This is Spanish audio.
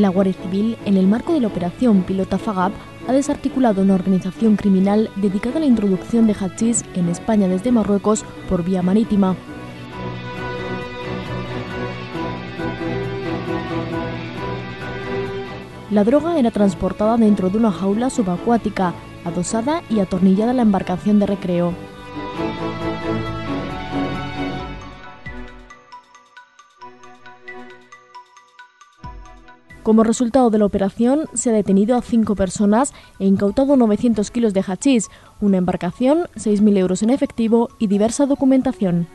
La Guardia Civil, en el marco de la operación Pilota Fagab, ha desarticulado una organización criminal dedicada a la introducción de hachís en España desde Marruecos por vía marítima. La droga era transportada dentro de una jaula subacuática, adosada y atornillada a la embarcación de recreo. Como resultado de la operación, se ha detenido a cinco personas e incautado 900 kilos de hachís, una embarcación, 6.000 euros en efectivo y diversa documentación.